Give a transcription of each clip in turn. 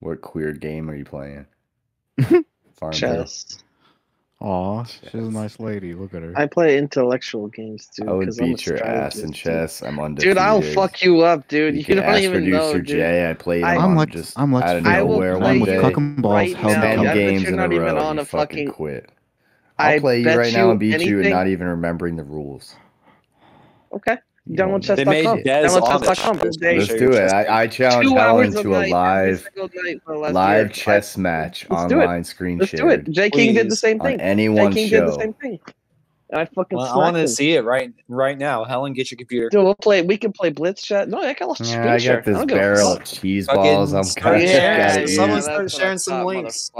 What queer game are you playing? Farmville? Chess. Aw, she's a nice lady. Look at her. I play intellectual games, too. I would 'cause I'm beat your ass in strategist, dude. chess. I'm undefeated. Dude, I'll fuck you up, dude. You, You, can don't ask even producer know, dude. Jay. I played I- him I'm on Lex. just I'm Lex. out of nowhere one day. with Cuckum Balls. right Hell now. Ten I bet games you're in a not even row. on a fucking fucking- quit. I'll I play you right now and beat you and not even remembering the rules. Okay. You won't. They made Downloadchess.com. Des Downloadchess.com. Let's do it. I, I challenge Two Helen to a live single night for the last live year. chess match Let's online screen Let's do it. shared Jay King did the Please. same on thing. Jay anyone's King did the same thing. And I fucking Well, I smacked want to see it right right now. Helen, get your computer. Dude, we'll play. We can play Blitz chat. No, I got Yeah, I got this barrel of cheese balls. I'm start kind of sharing got it. it. Someone in. start sharing some links.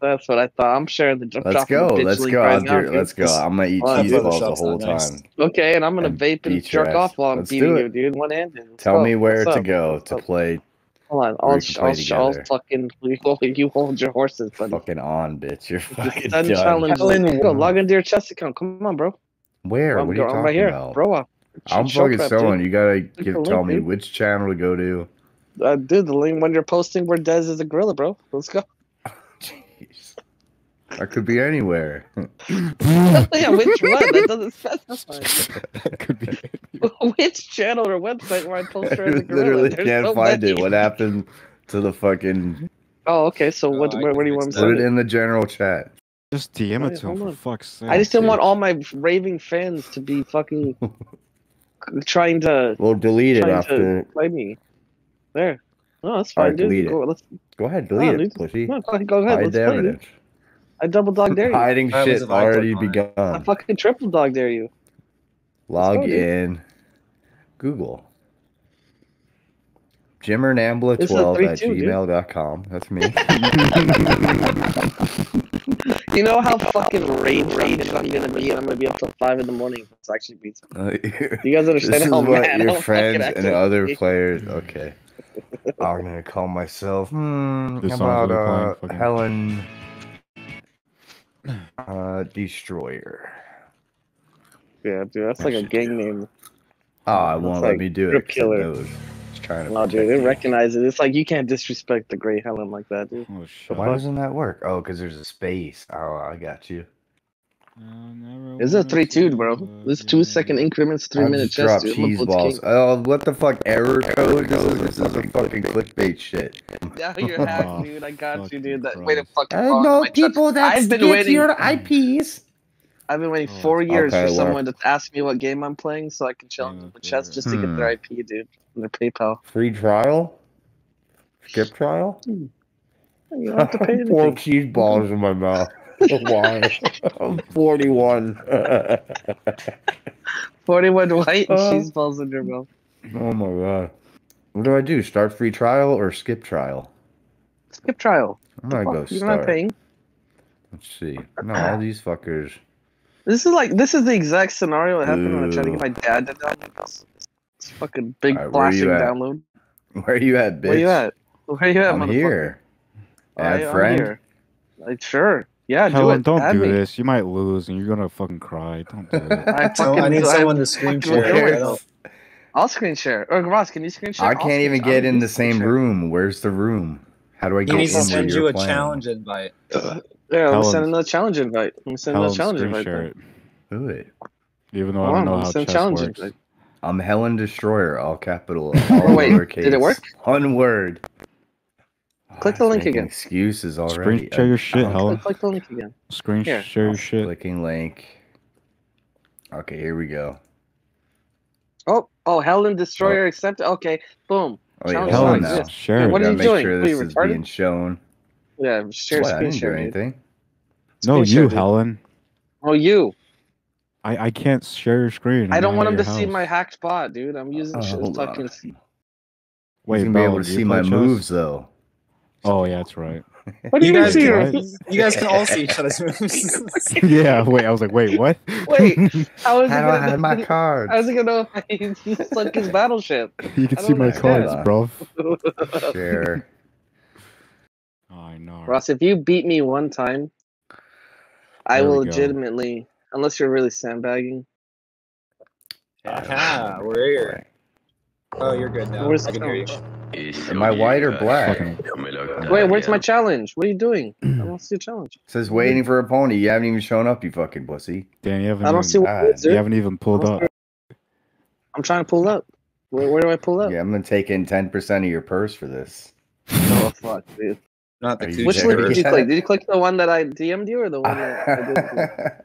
That's what I thought. I'm sharing the. Let's go. the Let's go. right I'll now, do, let's go. I'm gonna eat Oh, cheese balls the whole not nice. time. Okay, and I'm gonna And vape and jerk off while I'm beating you, dude. One handed. Let's Tell me where to go to play. Hold on. we I'll, I'll, I'll fucking you hold, your horses, buddy. Fucking on, bitch. You're fucking Done done. challenge. Helen- Go log into your chess account. Come on, bro. Where? I'm, What are you I'm talking right here, about? bro. uh, I'm fucking prep, someone. dude. You gotta give, tell link, me dude. which channel to go to. Uh, dude, the link when you're posting where Dez is a gorilla, bro. Let's go. Jeez. I could be anywhere. yeah, which one? That doesn't specify. Could be. which channel or website where I post I her as a gorilla? literally There's can't so find many. it. What happened to the fucking? Oh, okay. So what? Oh, I where, where do you want me to Put it it? in the general chat. Just DM Wait, it to him hold for on. fuck's sake. I just didn't want all my raving fans to be fucking trying to We'll delete it trying after. to play me. There. No, that's fine, right, dude. delete it. Go, let's, Go ahead, no, delete it, dude. pussy. No, go ahead. Hide Let's the play, dude. Evidence. I double dog dare you. Hiding I shit already click on. I begun. fucking triple dog dare you. Log go, dude. in. Google. Jimmernambla12 This is a at gmail.com. That's me. You know how fucking rage rage I'm gonna be? and I'm gonna be up till five in the morning. It's actually beats. Uh, You guys understand this is how what mad your I'm friends and acting? other players. Okay. I'm gonna call myself. Hmm, This how song's about really uh, playing fucking- Helen uh, Destroyer? Yeah, dude, that's like a gang name. Oh, I won't let me do it. Rip 'cause it Killer. It's trying to. No, dude, they me. recognize it. It's like you can't disrespect the great Helen like that, dude. Oh shit. Why doesn't that work? Oh, because there's a space. Oh, I got you. This is a three two, bro. This is two second increments, three I minute just chess, dropped dude. I'm a cheese balls. Oh, what the fuck? Error code? This is, this is a fucking clickbait shit. Now you're hacked, Oh, dude. I got you, dude. That Christ. way to fucking. I know people that I've been get waiting- your IPs. I've been waiting four years okay, for well- someone to ask me what game I'm playing, so I can challenge them with chess just to get their hmm. IP, dude, and their PayPal. Free trial? Skip trial? Hmm. You don't have to pay Four anything. cheese balls in my mouth. Why? I'm 41. Forty-one white and Uh, cheese balls in your mouth. oh my god. What do I do? Start free trial or skip trial? Skip trial. I'm gonna go You're not start. paying. Let's see. No, all these fuckers. This is like this is the exact scenario that happened when I tried to get my dad to download this. Fucking big where flashing download. Where you at, bitch? Where you at? Where you at, I'm motherfucker? here. I- Add I'm friend. here. Like, sure. Yeah, Helen, do it. don't Add do me. this. You might lose, and you're gonna fucking cry. Don't do it. I fucking I need do- someone to screen share. do it. it. I don't- I'll screen share. Or Ross, can you screen share? I can't screen- even I'll get in the same share. room. Where's the room? How do I He get needs in to where send you're you a playing? challenge invite. Yeah, let me Helen- send another challenge invite. Let me send Helen, another challenge invite. share it. Do it. Even though Hold I don't know I'm how sending chess challenge works. invite. I'm Helen Destroyer, all capital, all Oh, wait, lowercase. did it work? One word. Click the link again. Excuses already. Screen share your shit, I'm Helen. Click, click the link again. Screen Here. share your shit. Clicking link. Okay, here we go. Oh, oh, Helen Destroyer oh. accepted. Okay, boom. Oh yeah, Challenge hold on Helen, now. accepted. share Hey, what are Gotta you make doing? sure this you is retarded? being shown. Yeah, share What? Screen share. anything. No, Screen share, you, dude. Helen. Oh, you. I, I can't share your screen. I I'm don't want him to your see my hacked bot, dude. I'm using Oh, shit hold fucking. on. Wait, you can be able to see my moves though. Oh yeah, that's right. What do You you, guys see? can- You guys can all see each other's moves. yeah, wait. I was like, wait, what? Wait, how is it How do I gonna my cards? How's it gonna know I sunk his battleship? you can see my understand. cards, bro. Share. Oh, I know. Ross, if you beat me one time, I There will legitimately, unless you're really sandbagging. Aha, we're here. Oh, you're good now. Where's I can hear you. Am I white or black? Wait, where's my challenge? What are you doing? I don't see a challenge. It says waiting for a pony. You haven't even shown up, you fucking pussy. damn, you haven't. I don't even, see what it is, You haven't even pulled up. I'm trying to pull up. Where, where do I pull up? Yeah, I'm gonna take in ten percent of your purse for this. Oh fuck, dude. Not the Are you Which Jared. link did you click? Did you click the one that I DM'd you or the one that I did?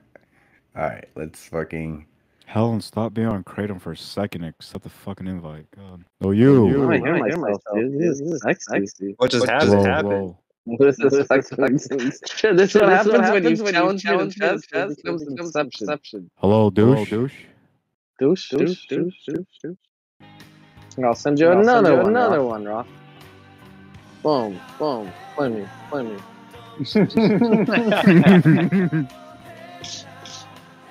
All right, let's fucking. Helen, stop being on Kratom for a second. and Accept the fucking invite. God. Oh, no, you. Oh, I hear myself, dude. This is sexy. What just Whoa, happened? happened? whoa. This is sexy. This what happens when you challenge me to chess. It becomes an exception. Hello, douche. douche. Douche, douche, douche, douche, douche. I'll send you another one, another one, Roth. Boom, boom. Play me, play me.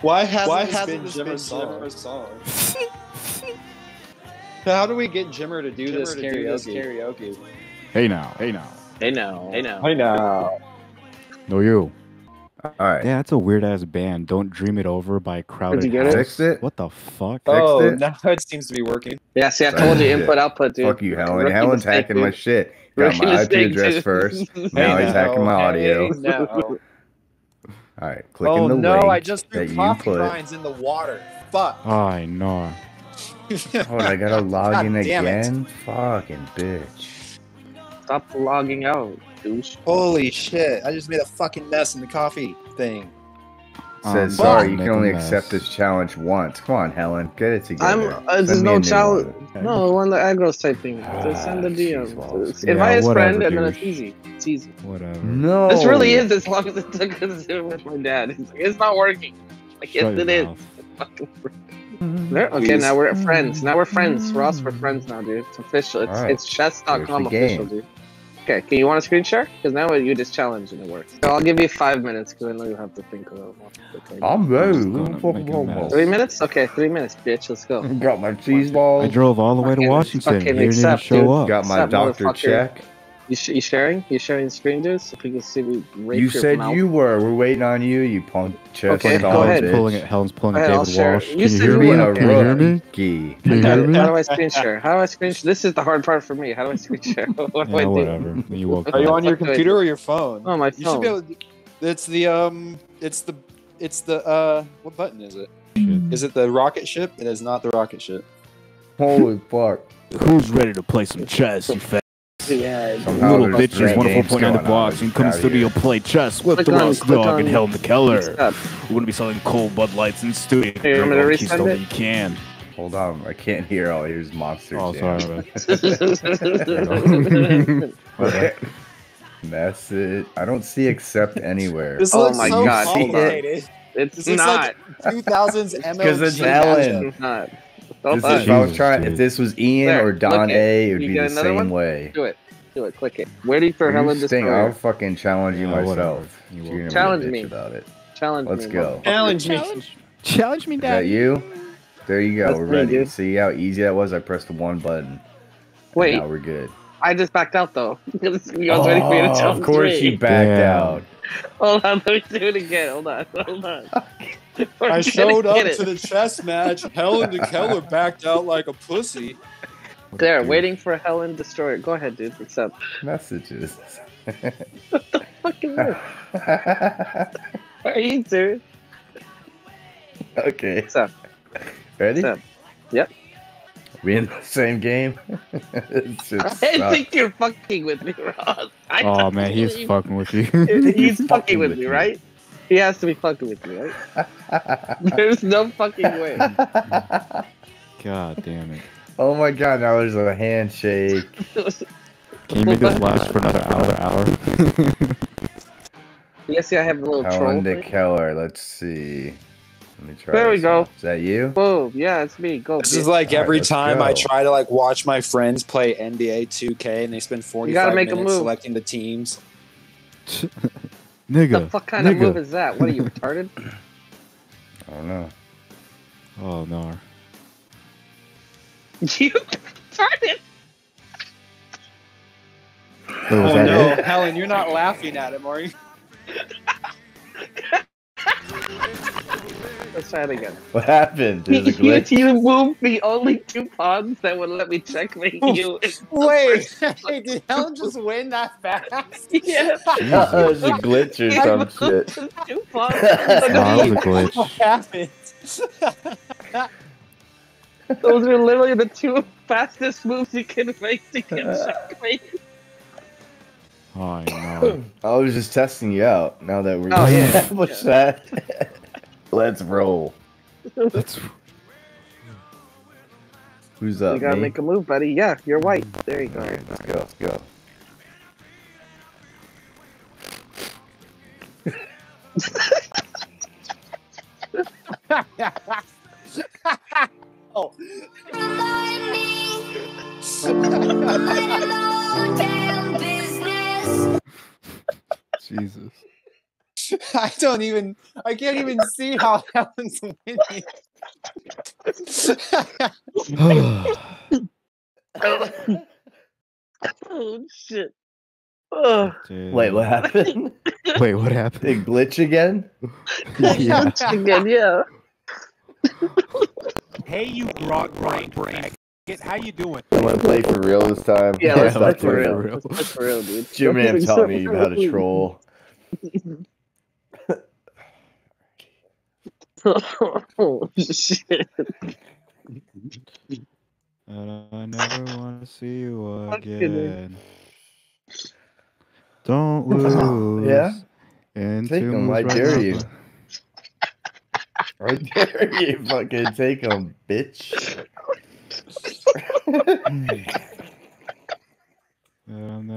Why hasn't Why this hasn't been this Jimmer's been song? Jimmer's song? How do we get Jimmer to do Jimmer this to do this karaoke? hey now. Hey now. Hey now, hey now. I know. No, you. All right, Yeah, that's a weird ass band. Don't dream it over by crowded you get it? House. Fixed it? What the fuck? Oh, it? now it seems to be working. Yeah, see, I told you input output, dude. fuck you, Helen. Rookie Helen's mistake, hacking my shit. Got Rookie my IP mistake, address dude. first. Hey Now he's hacking my audio. hey now. All right, click Oh in the no, link I just that threw coffee put. grinds in the water. Fuck. Oh, I know. Oh, I gotta log God in damn it. again. Fucking bitch. Stop logging out, douche. Holy shit! I just made a fucking mess in the coffee thing. Says Um, sorry, you can only mess. accept this challenge once. Come on, Helen, get it together. I'm. together. Uh, there's Send me no new challenge. No, the one that aggro's typing. Ah, Just send the jeez, DM. balls. It's- Yeah, Invite his whatever, friend, and then it's easy. It's easy. Whatever. No, This really is as long as it took us to do with my dad. It's, like, it's not working. Like, yes, Shut it your is. mouth. Fucking There- Okay, now we're friends. Now we're friends. Ross, we're friends now, dude. It's official. It's Alright. it's chess.com official, dude. Okay, can you want a screen share? Because now you just challenged and it works. So I'll give you five minutes because I know you have to think of it. Okay. I'm ready. gonna make a. Three minutes? Okay, three minutes, bitch. Let's go. Got my cheese ball. I drove all the way to Fucking- Washington. fucking He didn't show dude. up. Got my doctor check. You, sh- you sharing? You sharing the screen, dude? So people can see me rape You said mouth? you were. We're waiting on you. You punk chest Okay, go ahead. pulling it. Helen's pulling Go a ahead, I'll David Walsh. it. Can You you hear me? Being a were- Can you hear me? rookie. Can you How hear do- me? How do I screen share? How do I screen share? This is the hard part for me. How do I screen share? What do I Yeah, do? whatever. You woke Are you on your What do I computer or your phone? Oh, my You should phone. be able. To, it's the um. It's the. It's the uh. What button is it? Shit. Is it the rocket ship? It is not the rocket ship. Holy fuck. Who's ready to play some chess, you fat Yeah, little bitches? great games 104.9 the on box and come out studio here. play chess with Click the on- Ross click Dog on- and Helen Keller. We're gonna be selling cold Bud Lights in studio. Hey, you want me to Drink resend it? you can. Hold on, I can't hear all. Here's Monster Oh, sorry. man. Message. I don't see accept anywhere. This Oh looks my so God, hold on. complicated. it's This looks not. like 2000s MLG. 'cause it's matchup. Helen. It's not. This is, if I was Jesus, trying, if this was Ian There, or Don. A, it would You be the same one? way. Do it. Do it. Click it. Waiting for You Helen stink, Destroyer. I'll fucking challenge you Yeah, myself. You You're gonna Challenge bitch me. about it. Challenge me. Let's me. go. motherfucker. Challenge me. Challenge me, Dad. Is that you? There you go. That's we're me, ready. dude. See how easy that was? I pressed the one button. Wait, Now we're good. I just backed out though. you guys ready for me to Oh, challenge of course me? you backed Damn. out. Hold on, let me do it again. Hold on, hold on. We're I showed up it. to the chess match. Helen de Keller backed out like a pussy. There, Dude. waiting for Helen Destroyer. Go ahead, dude. What's up? Messages. Fucking this. Are you serious? okay. What's up? Ready? What's up? Yep. We in the same game? Just I sucks. think you're fucking with me, Ross. I Oh man, he's fucking with you. He's fucking fucking with with me, you. right? He has to be fucking with me, right? There's no fucking way. God damn it. oh my god, now there's a handshake. Can you make this last for another hour? Hour? yes, see, I have a little troll. Helen de thing. Keller. Let's see. Let me try There we this go. one. Is that you? Boom. Yeah, it's me. Go. This bitch. is like All right, every let's time I try to like watch my friends play NBA 2K and they spend 45 make a minutes move. selecting the teams. The fuck kind of nigga. move is that? What are you retarded? I don't know. Oh no. you retarded? Wait, oh no, it? Helen, you're not laughing at him, are you? Let's try it again. What happened? There's a You, glitch. you moved the only two pawns that would let me checkmate you. Wait, hey, did Helen just win that fast? yeah. There's a glitch or I some moved shit. two pawns. Nah, that was a glitch. What happened? Those are literally the two fastest moves you can make to get checkmate. Oh, no. I was just testing you out. Now that we're Oh, yeah. established that, let's roll. That's Who's up? You gotta me? make a move, buddy. Yeah, you're white. There you go. right, let's go. Let's go. oh, Jesus. I don't even. I can't even see how Helen's winning. oh shit. Ugh. Wait, what happened? Wait, what happened? Big glitch again? yeah. Again, yeah. Hey, you grog brain brag. How you doing? I'm gonna play for real this time. Yeah, let's stop play for doing real. that. Let's play for real, dude. Jim Man taught me how to troll. Oh shit. And I never want to see you again. Don't lose. Yeah? And Take two 'em, moves I right dare now. you. I dare you fucking take him, bitch.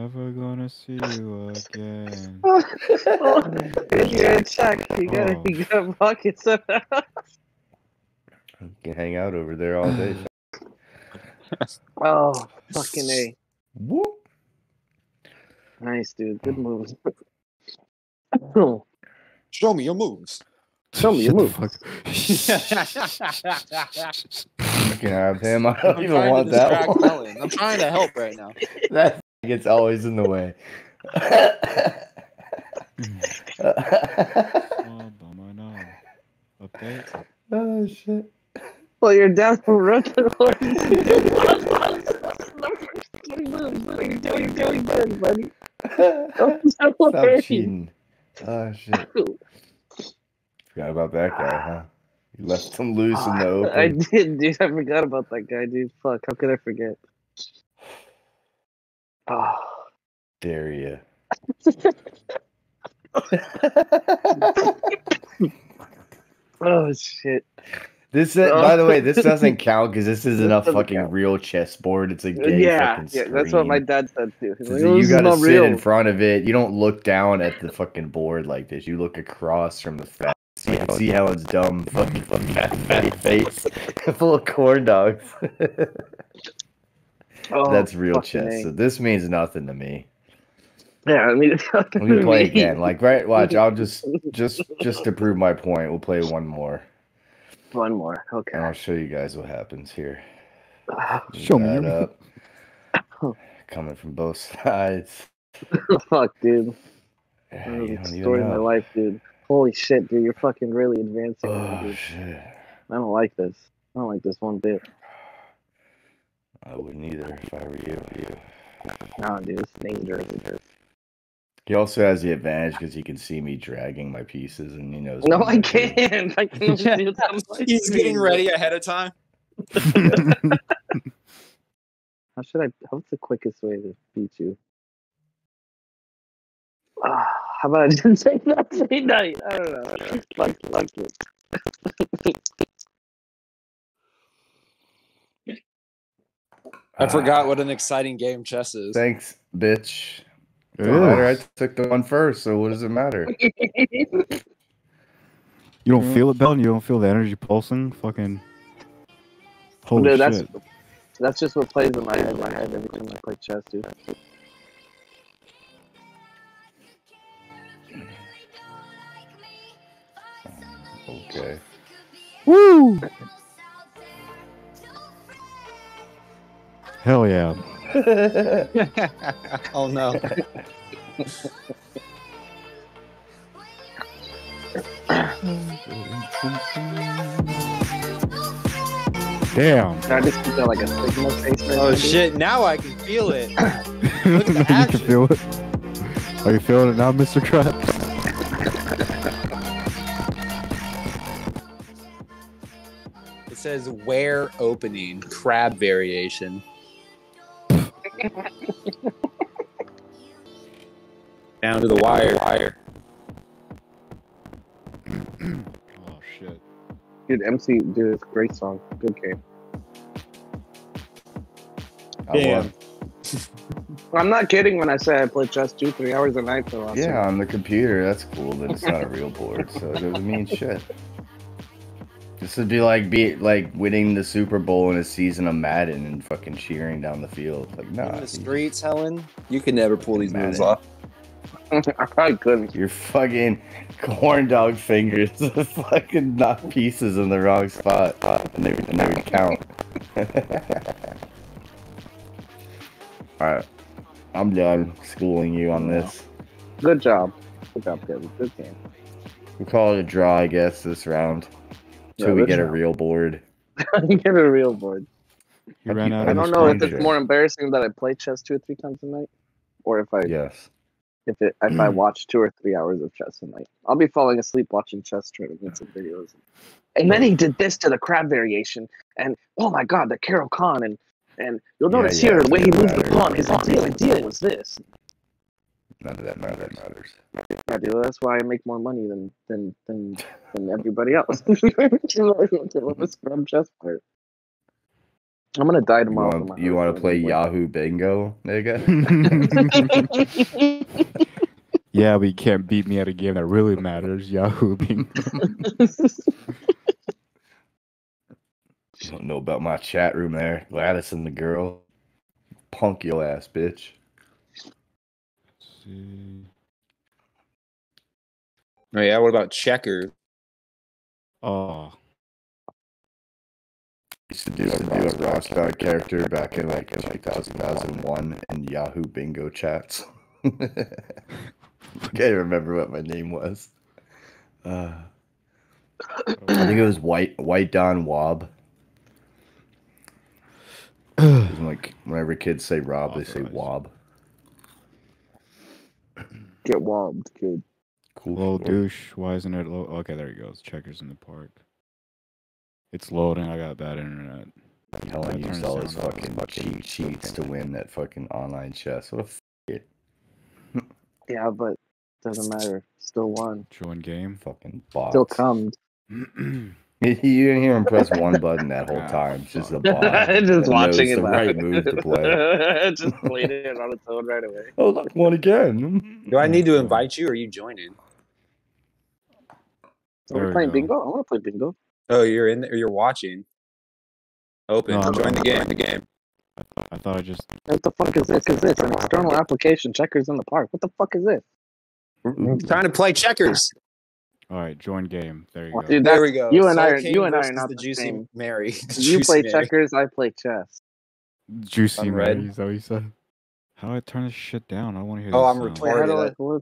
I'm never gonna see you again. Oh, you gotta check. You gotta, Oh. you gotta pocket up. You can hang out over there all day. Oh, fucking A. Whoop. Nice, dude. Good hmm. moves. Show me your moves. Show me your moves. fuck- You can have him. I don't I'm even trying want to that one. Helen. I'm trying to help right now. That gets always in the way. Oh. Update. oh shit. well, you're down the road to the horse. What are doing? Doing good, buddy. Don't Stop cheating. Oh shit. Forgot about that guy, huh? You left him loose in the open. I did, dude. I forgot about that guy, dude. Fuck, how could I forget? Oh. Dare you. oh shit. This, uh, by the way, this doesn't count because this isn't a This doesn't fucking count. real chessboard. It's a gay yeah, fucking yeah, that's what my dad said too. Like, you "Oh, this gotta sit real." in front of it. You don't look down at the fucking board like this. You look across from the fat. See, see Helen's dumb fucking, fucking fat, fatty face full of corn dogs. Oh, That's real chess. So this means nothing to me. Yeah, I mean, We can play again. Like right, watch. I'll just just just to prove my point. We'll play one more, one more. Okay. and I'll show you guys what happens here. Show me up. Coming from both sides. Fuck, dude. Yeah, That was the story of my life, dude. Holy shit, dude. You're fucking really advancing, Oh dude. shit! I don't like this. I don't like this one bit. I wouldn't either if I were you. you. No, dude, it's dangerous. He also has the advantage because he can see me dragging my pieces, and he knows. No, I I'm gonna can't. I can only do it He's getting ready ahead of time. How should I? What's the quickest way to beat you? Ah, how about I just say that same night? I don't know. Fuck, fuck it. I Ah, forgot what an exciting game chess is. Thanks, bitch. Matter. I took the one first, so what does it matter? You don't feel it, Bell? You don't feel the energy pulsing? Fucking. Holy Dude, that's shit. that's just what plays in my head. My head every time I play chess, dude. Okay. Woo! Hell yeah. oh no. Damn. Can I just keep that like a Sigma face? Oh now? shit! Now I can feel it. you at the can feel it. Are you feeling it now, Mr. Krabs? It says where opening crab variation. Down to the wire. Wire. Oh shit. Dude, MC, dude, it's a great song. Good game. I Damn. won. I'm not kidding when I say I play chess two, three hours a night for the last Yeah, on the computer, that's cool, but it's not a real board, so it doesn't mean shit. This would be like be like winning the Super Bowl in a season of Madden and fucking cheering down the field. Like, nah, In the you- streets, Helen. You can never pull these moves off. I probably couldn't. your fucking corn dog fingers fucking knock pieces in the wrong spot, and they would, and they would count. All right, I'm done schooling you on this. Good job. Good job, Kevin. Good game. We call it a draw, I guess, this round. Yeah, Till we good get a real board. Get a real board. You ran out I don't know if it's more embarrassing that I play chess two or three times a night, or if I Yes. if it if I mm. watch two or three hours of chess a night. I'll be falling asleep watching chess tournaments and videos. And then he did this to the crab variation, and oh my god, the Caro-Kann, and and you'll notice yeah, here the way he moved the pawn. His idea, idea was this. None of that matters. matters. Yeah, dude, that's why I make more money than than than, than everybody else. I'm chess player. I'm gonna die tomorrow. for want, you want to play. Yahoo Bingo, nigga? yeah, but you can't beat me at a game that really matters. Yahoo Bingo. You don't know about my chat room there. Gladys and the girl. Punk your ass, bitch. See. Oh yeah. What about checker? Oh, Used to do, used to do a Rockstar character back in like in like 2001 in Yahoo Bingo chats. I Can't remember what my name was. Uh, I think it was White White Don Wob. 'Cause Like whenever kids say Rob, they say Authorized. Wob. Get wobbed, kid. Cool. Little douche. Why isn't it? Lo- okay, there he goes. Checkers in the park. It's loading. I got bad internet. Helen Turn used the all his sound fucking cheat sheets to win that fucking online chess. What a f- Yeah, but doesn't matter. Still won. Join game. fucking bot. Still come. You didn't hear him press one button that whole Ah, time. It's just a fuck. bot. Just watching it the right live. move to play. Just played it on its own right away. Oh, look, one again. Do I need to invite you, or are you joining? Are There we we playing go. bingo? I want to play bingo. Oh, you're in. Or you're watching. Open. No, I'm- Join the game. The game. I thought I just. What the fuck is this? Is this an external application? Checkers in the park. What the fuck is this? I'm trying to play checkers. All right, join game. There you Well, go. dude, There we go. you and I are- you and I are not the the Juicy same. Mary. The You Juicy play Mary. checkers. I play chess. Juicy Unread. Mary, is that what you said? How do I turn this shit down? I want to hear. Oh, this I'm sound. Wait, how do Retarded. What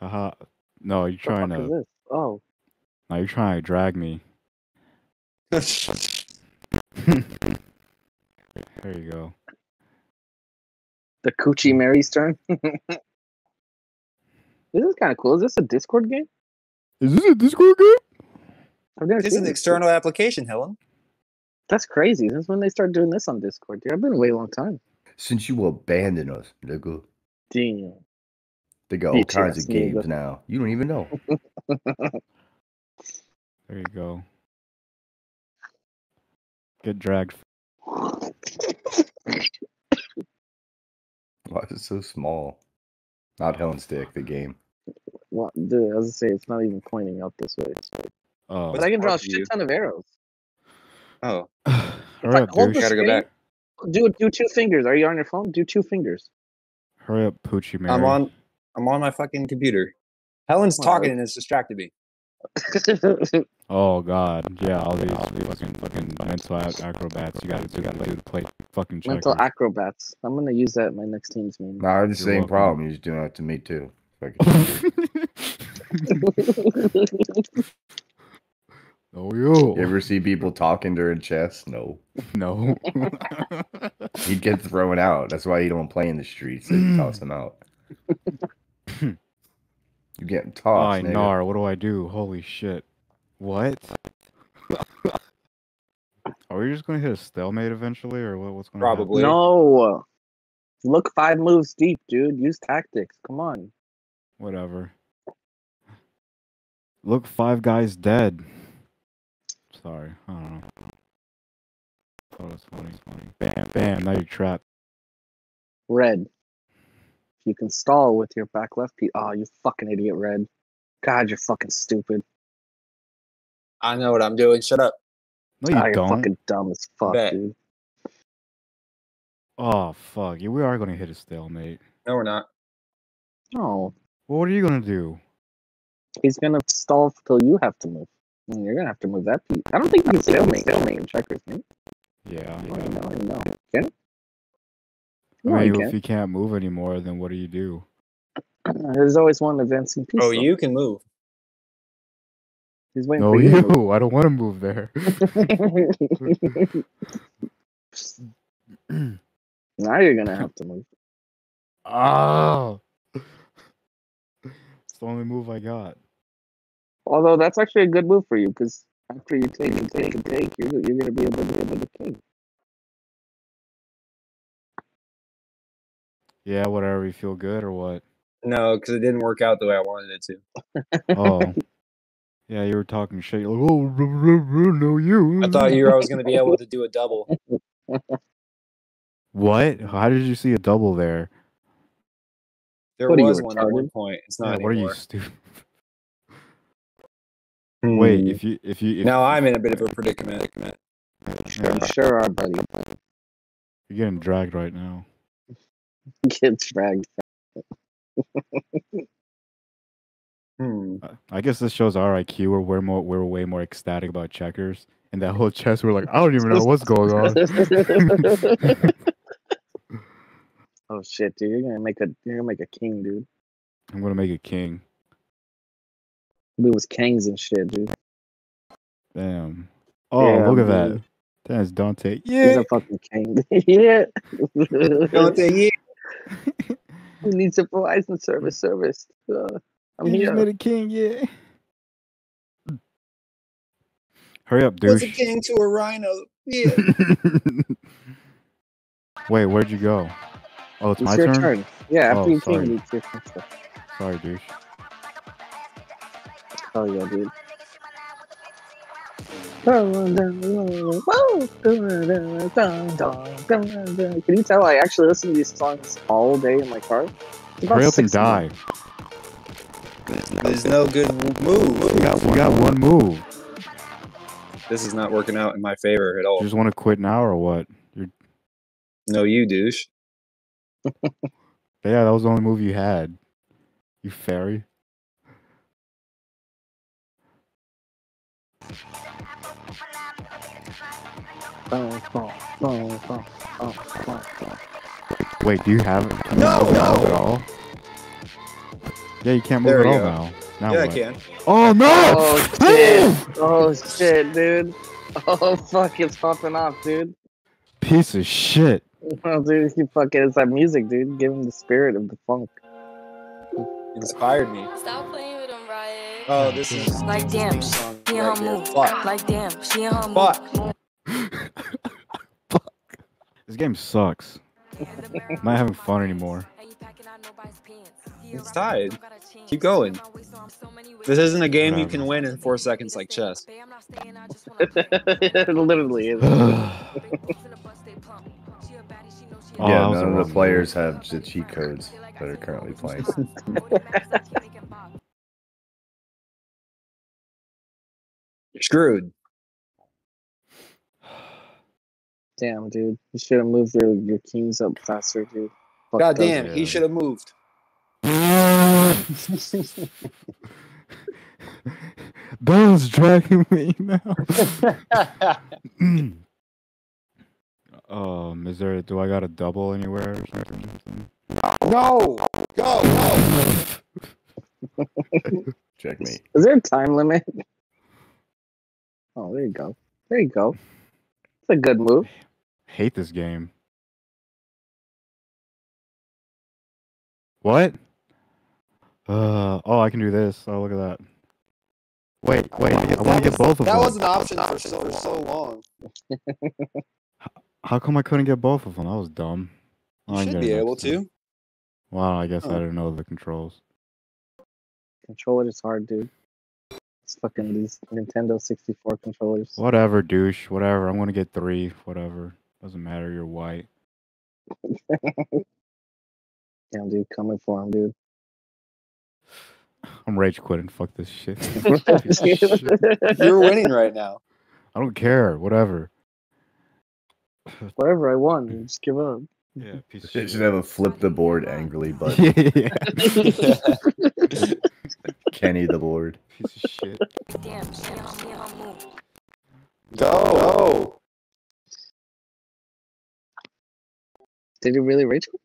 Haha. No, you're the trying fuck is to. this? Oh, No, you're trying to drag me. There you go. the Coochie Mary's turn. this is kind of cool. Is this a Discord game? Is this a Discord game? I've never It's seen an this. external application, Helen. That's crazy. Since when they start doing this on Discord? Dude, I've been way long time. Since you abandoned us, nigga. Damn. They got all Bitch kinds ass of games nigga. now. You don't even know. There you go. Get dragged. Why is it so small? Not Helen Stick, the game. Well, dude, as I say, it's not even pointing out this way. Oh. But I can draw a Fuck you. shit ton of arrows. Oh, Hurry up, hold the gotta go back. Do do two fingers. Are you on your phone? Do two fingers. Hurry up, Poochie Mary. I'm on. I'm on my fucking computer. Helen's Wow. talking and it's distracted me. Oh God, yeah, all these, all these fucking fucking mental ac- acrobats you gotta do, gotta do to play fucking checkers. Mental acrobats. I'm gonna use that in my next team's name. No, I had the You're same welcome. problem. He's doing that to me too. Fucking- Oh yo. You ever see people talking during chess? No. No. He'd get thrown out. That's why you don't play in the streets. They toss him out. You're getting tossed. Aye, nigga. Nar, what do I do? Holy shit. What? Are we just gonna hit a stalemate eventually, or what, what's gonna happen? Probably. No. Look five moves deep, dude. Use tactics. Come on. Whatever. Look, five guys dead. Sorry, I don't know. Oh, that's funny. funny. Bam, bam. Now you're trapped. Red. If you can stall with your back left piece. Oh, you fucking idiot, Red. God, you're fucking stupid. I know what I'm doing. Shut up. No, you ah, you're don't. fucking dumb as fuck, Bet. dude. Oh fuck! Yeah, we are gonna hit a stalemate. No, we're not. No. Well, what are you gonna do? He's gonna stall till you have to move. You're gonna have to move that piece. I don't think you can stalemate stalemate in checkers, mate. Yeah. I oh, don't know. I don't know. Can? I mean, you if you can't move anymore, then what do you do? There's always one advancing piece. Oh, you can move. He's waiting No, for you. you. I don't want to move there. now you're gonna have to move. Oh. It's the only move I got. Although that's actually a good move for you because after you take and take and take, you're you're gonna be able to be able to king. Yeah, whatever. You feel good or what? No, because it didn't work out the way I wanted it to. Oh. yeah, you were talking shit. You're like, oh, no, you. I thought you were always going to be able to do a double. What? How did you see a double there? There What was one at one point. It's Yeah, not what are you anymore. stupid? Wait, Hmm. if you if you if now I'm in a bit of a predicament. Sure, you sure are, buddy. you're getting dragged right now. Get dragged. Hmm. Uh, I guess this shows our IQ. We're we're more we're way more ecstatic about checkers. And that whole chess, we're like, I don't even know what's going on. oh shit, dude! You're gonna make a you're gonna make a king, dude. I'm gonna make a king. It was kings and shit, dude. Damn. Oh, Yeah, look at that. That's Dante. Yeah. He's Yeah. a fucking king. yeah. Don't they? Who needs supplies and service? Service. Uh, I'm You here. made a king, yeah. Hurry up, dude. Was a king to a rhino. Yeah. Wait, where'd you go? Oh, it's It's my your turn? turn. Yeah, after Oh, you sorry. king, it's your turn. stuff. Sorry, douche. Oh yeah, dude. Can you tell I actually listen to these songs all day in my car? It's about Hurry up and six of them. die. There's no good move. We got, we got one move. This is not working out in my favor at all. You just want to quit now or what? You're, No, you douche. yeah, that was the only move you had. You fairy. Wait, do you have it? Can No, you move no. at all? Yeah, you can't move There at we all go. now. Now yeah, what? I can. Oh no! Oh shit! Oh shit, dude! Oh fuck, it's popping off, dude. Piece of shit. Oh, dude, you fucking it's that music, dude. Give him the spirit of the funk. Inspired me. Stop playing with them, Riot. Oh, this is Like, damn, song she in right her here. move. Fuck. Like, damn, she in her Fuck. Move. This game sucks. I'm not having fun anymore. It's tied. Keep going. This isn't a game you can win in four seconds like chess. it literally is. Oh, yeah, that none of the players have the cheat codes that are currently playing. Screwed. Damn, dude. You should have moved your, your kings up faster, dude. Fucked God damn, yeah. he should have moved. Bell's dragging me now. um, is there? Do I got a double anywhere or something? No! Go! Go! Checkmate. Is there a time limit? Oh, there you go. There you go. It's a good move. Hate this game. What? Uh oh, I can do this. Oh, look at that. Wait, wait. I want to get both of That them. That was an option for so, for so long. How come I couldn't get both of them? That was dumb. You I can should get be able next time. to. Well, I guess I didn't know the controls. Controller is hard, dude. It's fucking these Nintendo 64 controllers. Whatever, douche. Whatever. I'm gonna get three. Whatever. Doesn't matter. You're white. Damn, dude, coming for him, dude. I'm rage quitting. Fuck this shit. Piece of shit. You're winning right now. I don't care. Whatever. Whatever. I won, just give up. Yeah, piece of shit. should have a flip the board angrily button. yeah, Kenny the board. piece of shit. Damn, she on move. Go. Did you really rage? quit?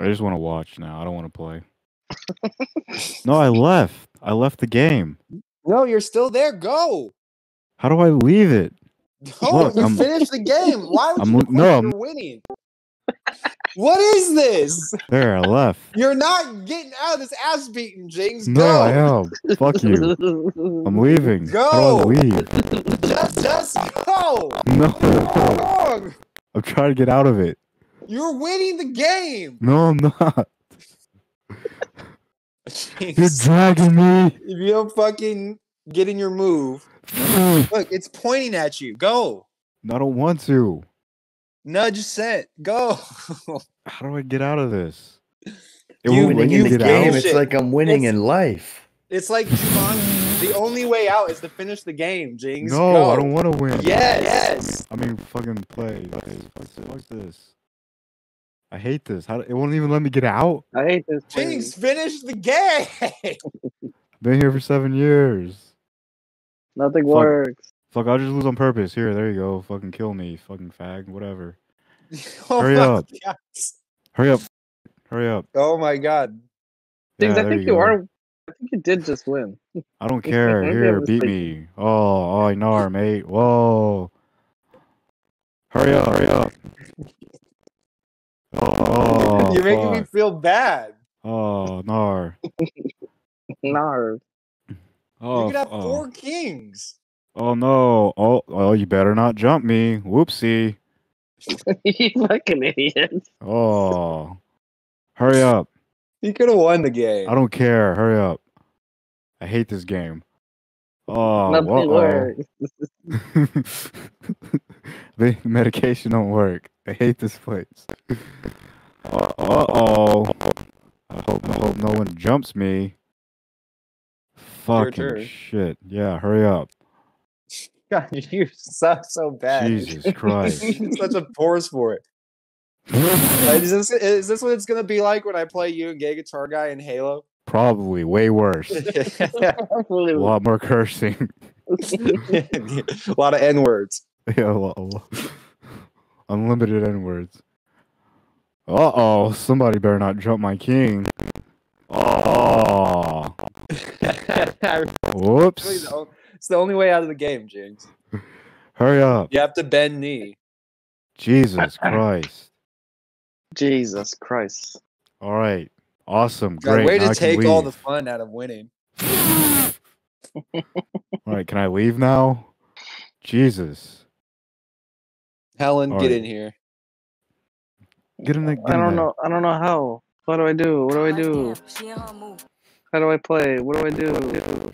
I just want to watch now. I don't want to play. no, I left. I left the game. No, you're still there. Go. How do I leave it? Go. Look, you I'm- finished the game. Why would I'm you no, I'm- winning. what is this? There, I left. You're not getting out of this ass beating, Jinx. No, Go. I am. Fuck you. I'm leaving. How Go. do I leave? Just, just go. No. Wrong. I'm trying to get out of it. You're winning the game. No, I'm not. You're dragging me. if you don't fucking get in your move, look, it's pointing at you. Go. No, I don't want to. Nudge set. Go. How do I get out of this? It You- won't winning let in the game, out. it's like I'm winning It's- in life. it's like Jumanji. The only way out is to finish the game, Jinx. No, Go. I don't want to win. Yes. yes. I mean, fucking play. Fuck this. Fuck this. I hate this. How it won't even let me get out. I hate this. Jinx, thing. finish the game. Been here for seven years. Nothing Fuck. works. Fuck, I'll just lose on purpose. Here, there you go. Fucking kill me. Fucking fag. Whatever. oh Hurry my up. God. Hurry up. Hurry up. Oh my god. Jinx, Yeah, I think you you are. I think you did just win. I don't care. I Here, beat thinking- me. Oh, oh, Nar, mate. Whoa. Hurry up. Hurry up. Oh, You're making me feel bad. Oh, Nar. Nar. Oh, you could have oh. four kings. Oh no! Oh, oh! You better not jump me. Whoopsie! you fucking idiot. Oh, hurry up! You could have won the game. I don't care. Hurry up! I hate this game. Oh, Nothing uh-oh. works. the medication don't work. I hate this place. Uh oh! I hope, I hope no one jumps me. Fucking shit! Yeah, hurry up! God, you suck so bad. Jesus Christ! Such a poor sport. Like, is this is this what it's gonna be like when I play you and Gay Guitar Guy in Halo? Probably way worse. A lot more cursing. a lot of N words. Yeah, a lot, a lot. unlimited N words. Uh oh, somebody better not jump my king. Oh, whoops! it's the only way out of the game, Jinx. Hurry up! You have to bend knee. Jesus Christ! Jesus Christ. All right, awesome, God, great. way now to I take all the fun out of winning. All right, can I leave now? Jesus, Helen, All get right. in here. get in the. Get I don't there. know. I don't know how. What do I do? What do I do? Damn, she on her move. How do I play? What do I do?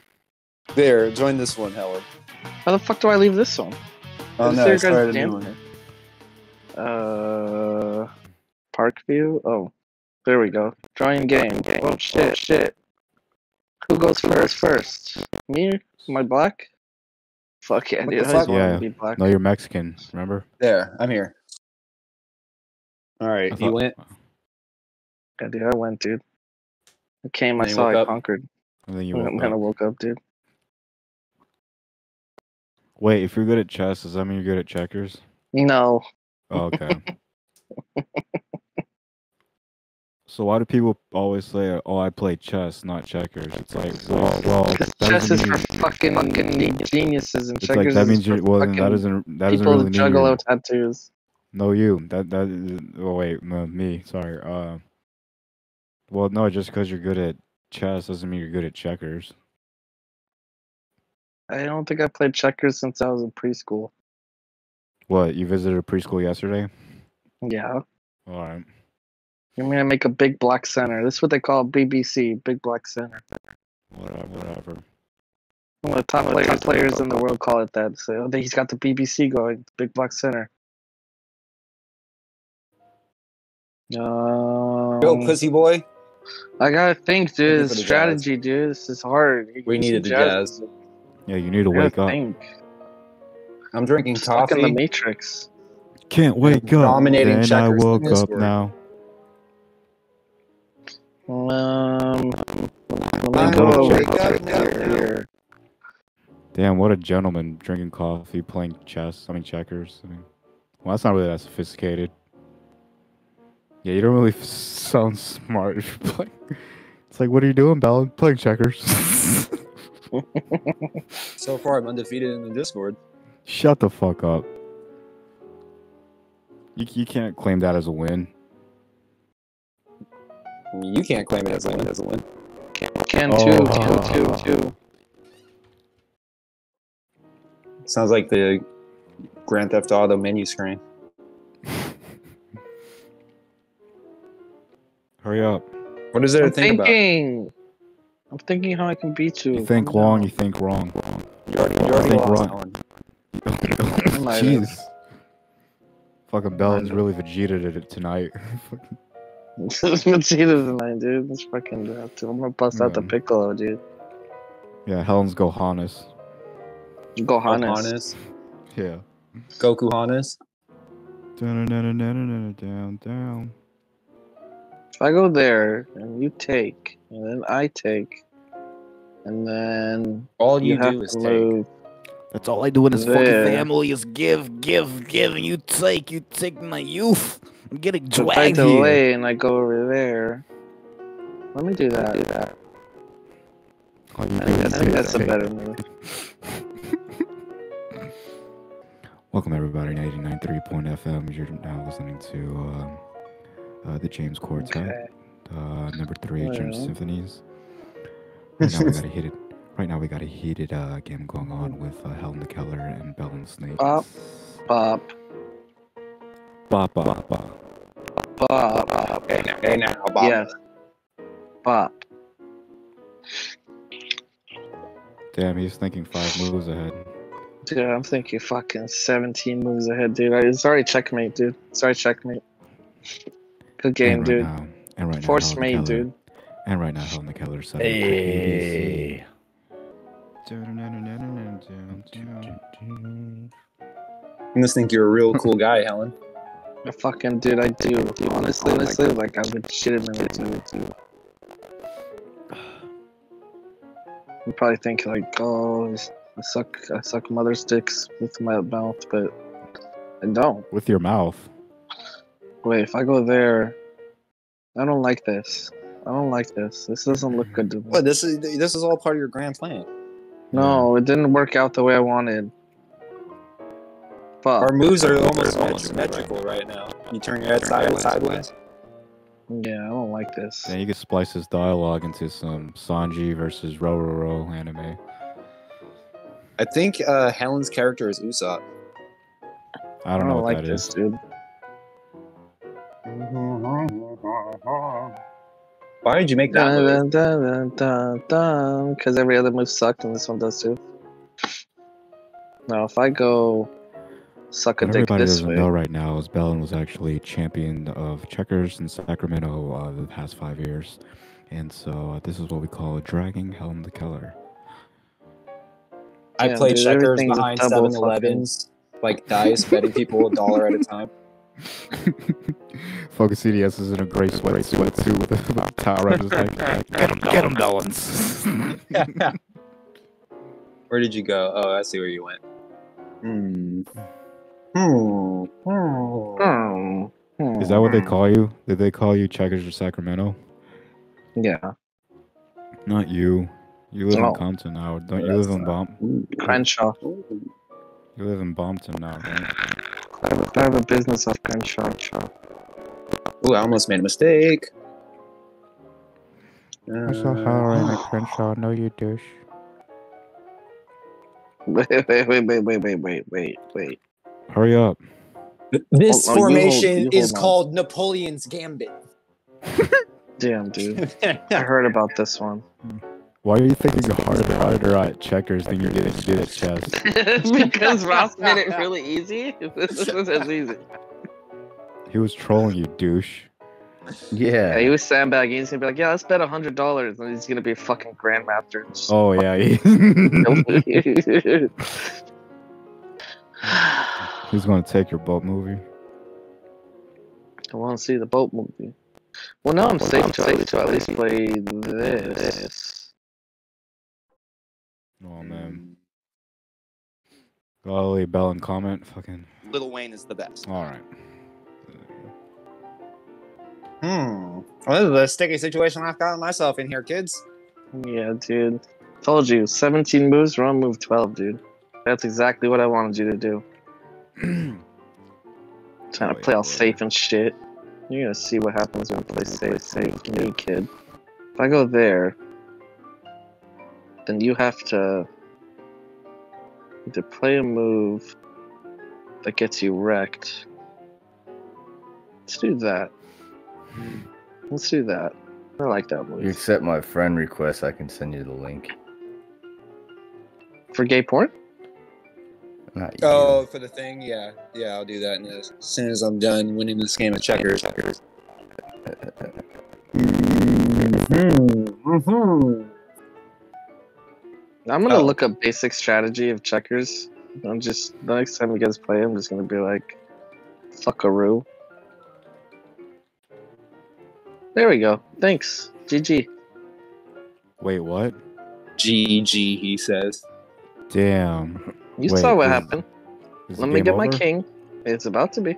There, join this one, Helen. How the fuck do I leave this one? Oh Is no, there I guys started a new one. Uh, Parkview. Oh, there we go. Join game. Oh shit, shit. Who goes first? First, me? Am I black? Fuck yeah, What dude. the I just fuck? Yeah. to be black. No, you're Mexican. Remember? There, I'm here. All right, I you thought- went. Yeah, dude, I went, dude. I came, I And you saw, woke I up? conquered. And then you And woke then I up. woke up, dude. Wait, if you're good at chess, does that mean you're good at checkers? No, Oh, okay. so why do people always say, "Oh, I play chess, not checkers"? It's like, well, well, chess is for fucking, fucking geniuses and checkers. like that means you're well. That doesn't that doesn't people really mean you're, tattoos. no you. That that is, oh wait no, me sorry. Uh, well no, just because you're good at chess doesn't mean you're good at checkers. I don't think I played checkers since I was in preschool. What you visited a preschool yesterday? Yeah. All right. I'm gonna make a big black center. This is what they call BBC, big black center. Whatever. Whatever. One of the top players, players in the world call it that. So he's got the BBC going, big black center. Um, Go, pussy boy. I gotta think, dude. for It's jazz. strategy, dude. This is hard. You We give me needed the some jazz. Yeah, you need to wake up. think. I'm drinking Stuck in the. Matrix. Can't wake up. Dominating Then I checkers in woke up Discord. now. Um, let me go over wake up now. here. Damn, what a gentleman drinking coffee, playing chess. I mean checkers. I mean, well, that's not really that sophisticated. Yeah, you don't really f- sound smart if you're playing. It's like, what are you doing, Bell? Playing checkers. So far, I'm undefeated in the Discord. Shut the fuck up. You, you can't claim that as a win. I mean, you can't claim it as a win. As a win. Can Oh. two, two, two, two. Sounds like the Grand Theft Auto menu screen. Hurry up. What is there I'm to think about? I'm thinking how I can beat you. You think Calm long, you think wrong. You already, you I already think lost wrong. Alan. Jeez. Fucking Bell's have. really Vegeta did it tonight. Vegeta tonight, dude. Let's fucking do that. I'm gonna bust out the hmm. Piccolo, dude. yeah, Helen's Gohannes. Gohannes. Gohannes. Yeah. Goku Hannes. Down, down, down, down, down. If I go there and you take, and then I take, and then All you, have do is to take. That's all I do in this There. fucking family is give, give, give, and you take, you take my youth. I'm getting dragged here. delay and I go over there, let me do that. Do that. All you I think is that's, I think take- a better move. Welcome everybody to 89.3 FM. You're now listening to um, uh, the James Quartet, Okay. uh, number three, James Well. Symphonies. Right now we got a heated. Right now we got a heated uh, game going on with uh, Helen the Keller and Bell and Snake. Bop. Bop. Bop, bop, bop. Bop. Hey now, hey now, Bob. Yes. Bop. Damn, he's thinking five moves ahead. Dude, I'm thinking fucking 17 moves ahead, dude. I, it's already checkmate, dude. It's already checkmate. Good game, and right dude. Now, and right Force now, made, Helen Keller, dude. And right now, Helen the Keller said. Hey. You must think you're a real cool guy, Helen. I fucking dude, I do. Honestly, oh honestly, like I legitimately do. It too. You probably think like, oh, I suck, I suck mother sticks with my mouth, but I don't. With your mouth. Wait, if I go there, I don't like this. I don't like this. This doesn't look good to me. What? This is this is all part of your grand plan. No, it didn't work out the way I wanted. Fuck. Our moves are almost almost symmetrical right now. You turn your head sideways. sideways. Yeah, I don't like this. Yeah, you could splice this dialogue into some Sanji versus Roronoa anime. I think uh, Helen's character is Usopp. I don't know what like that this, is. dude. Why did you make that because every other move sucked and this one does too. Now, if I go suck a What dick everybody this doesn't way, know right now is Belland was actually champion of checkers in Sacramento uh, the past five years. And so uh, this is what we call dragging Helen the Keller. I Yeah, play dude, checkers behind 7 Elevens, like dice, betting people a dollar at a time. Focus CDS is in a gray sweat sweatsuit with a, with a towel around his neck. Get him, get him, Bellands. Where did you go? Oh, I see where you went. Hmm. Hmm. Hmm. Is that what they hmm. call you? Did they call you Checkers or Sacramento? Yeah. Not you. You live in oh. Compton now, don't you live in Bomb? Crenshaw. You live in Bompton now, right? I have a, I have a business off Crenshaw. Ooh, I almost made a mistake. I saw Halloween at Crenshaw. No, you douche. Wait, wait, wait, wait, wait, wait, wait, wait. Hurry up. This Oh, oh, you hold- formation you is on. called Napoleon's Gambit. Damn, dude. I heard about this one. Why are you thinking harder, harder at checkers than you're getting good at chess? because Ross made it really easy. This was as easy. He was trolling you, douche. Yeah, Yeah. he was sandbagging. He's gonna be like, "Yeah, let's bet a hundred dollars," and he's gonna be a fucking grandmaster. Oh yeah, he- he's gonna take your boat movie. I want to see the boat movie. Well, now I'm safe to, at least, to at least play this. Oh man. Golly, bell and comment. Fucking. Little Wayne is the best. All right. Hmm. Well, this is a sticky situation I've gotten myself in here, kids. Yeah, dude. Told you, 17 moves, wrong move 12, dude. That's exactly what I wanted you to do. Trying to play all safe and shit. You're gonna see what happens when I play safe, safe, me, kid. If I go there, then you have to either play a move that gets you wrecked. Let's do that. Let's do that. I like that move. You accept my friend request, I can send you the link. For gay porn? Not you. Oh, for the thing, yeah, yeah, I'll do that as soon as I'm done winning this game of checkers. checkers. Mm-hmm. I'm gonna Oh. look up basic strategy of checkers. I'm just the next time you guys play, I'm just gonna be like, fuckaroo. There we go. Thanks. GG. Wait, what? GG, he says. Damn. You Wait, saw what is- happened. Is Let me get my king. It's about to be.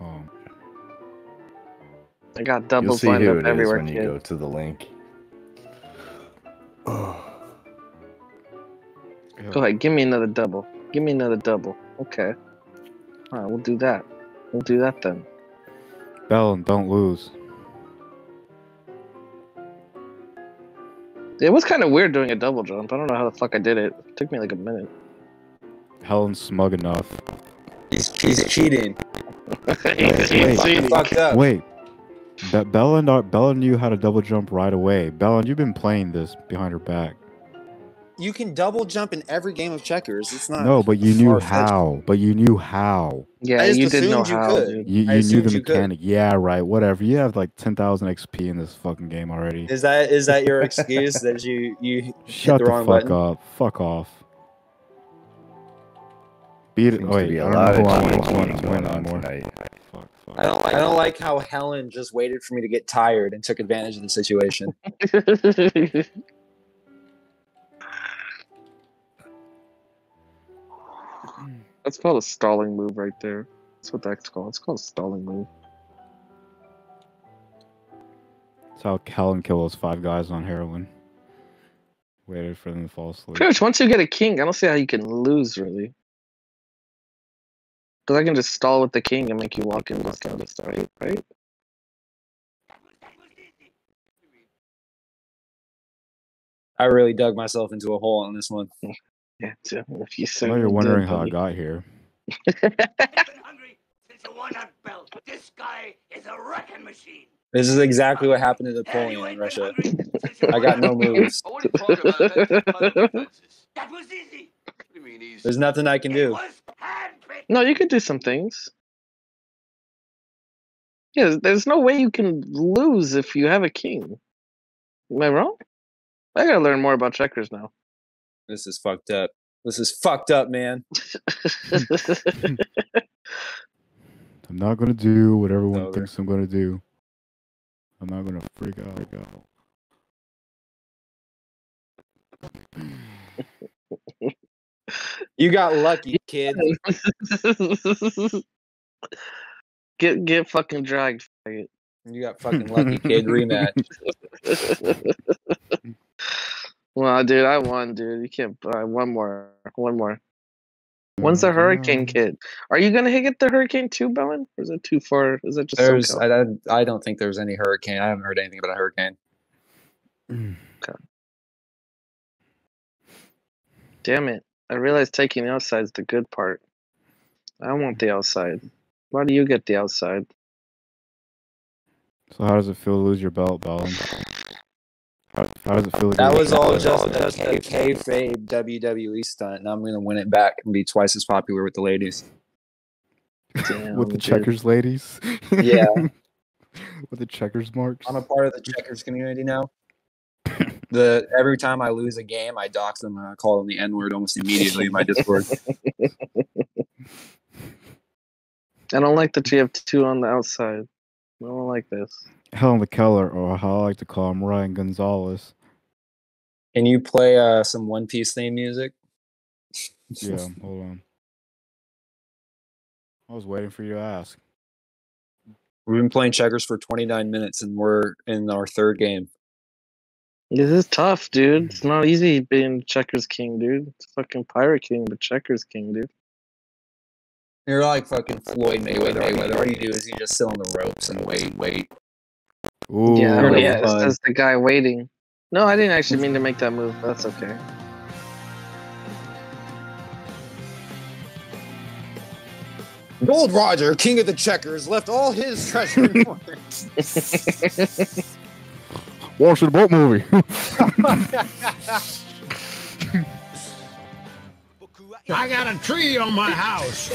Oh. I got You'll doubles see lined who up it is everywhere, when you go to the link. Go ahead, give me another double. Give me another double. Okay. Alright, we'll do that. We'll do that then. Bell, and don't lose. It was kind of weird doing a double jump. I don't know how the fuck I did it. It took me like a minute. Helen's smug enough. He's, he's cheating. He's wait. cheating. Fucked up. Wait. Be- Bella, and, Bella knew how to double jump right away. Bella, you've been playing this behind her back. You can double jump in every game of checkers. It's not. No, but you knew far-fetched. how. But you knew how. Yeah, I just you didn't know assumed you how, could. dude. You, I you knew the you could. mechanic. Yeah, right. Whatever. You have like 10,000 XP in this fucking game already. Is that is that your excuse that you you Shut the the, wrong fuck button? up. Fuck off. Beat it. Seems to Wait, be I a don't lot know of who I cheating want to going on tonight. Fuck, fuck. I don't I don't like how Helen just waited for me to get tired and took advantage of the situation. That's called a stalling move right there. That's what that's called. It's called a stalling move. That's how Helen killed those five guys on heroin. Waited for them to fall asleep. Pretty much once you get a king, I don't see how you can lose really. Because I can just stall with the king and make you walk in this kind of stuff, right? right? I really dug myself into a hole on this one. Yeah, so if you I say know you're wondering how I got here. hungry since you won that belt. This guy is a wrecking machine. This is exactly what happened to Napoleon in Russia. I got no moves. I want to talk about that. That was easy. There's nothing I can It do. No, you could do some things. Yeah, there's no way you can lose if you have a king. Am I wrong? I gotta learn more about checkers now. This is fucked up. This is fucked up, man. I'm not gonna do what everyone Over. thinks I'm gonna do. I'm not gonna freak out. Freak out. You got lucky, kid. get get fucking dragged. faggot. You got fucking lucky, kid. Rematch. Well, dude, I won, dude. You can't. Uh, one more. One more. When's the hurricane Kid? Are you gonna get the hurricane too, Belland? Or is it too far? Is that just There's, I, I, I don't think there's any hurricane. I haven't heard anything about a hurricane. Damn it! I realize taking the outside is the good part. I want the outside. Why do you get the outside? So how does it feel to lose your belt, Belland? How, how does it feel? to That get- was all just a kayfabe WWE stunt, and I'm gonna win it back and be twice as popular with the ladies. Damn, with the dude. checkers ladies. Yeah. with the checkers marks. I'm a part of the checkers community now. The every time I lose a game, I dox them and I call them the N word almost immediately in my Discord. I don't like that you have two on the outside. I don't like this. Helen McKellar, or how I like to call him, Ryan Gonzalez. Can you play uh, some One Piece theme music? Yeah, hold on. I was waiting for you to ask. We've been playing checkers for 29 minutes and we're in our third game. This is tough, dude. It's mm-hmm. not easy being checkers king, dude. It's fucking pirate king, but checkers king, dude. You're like fucking Floyd Mayweather. Mayweather. All you do is you just sit on the ropes and wait, wait. Ooh, yeah, You're but no yeah, it's fun. just the guy waiting. No, I didn't actually mean to make that move. That's okay. Gold Roger, king of the checkers, left all his treasure. in Florence. watch the boat movie. I got a tree on my house.